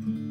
Mm-hmm.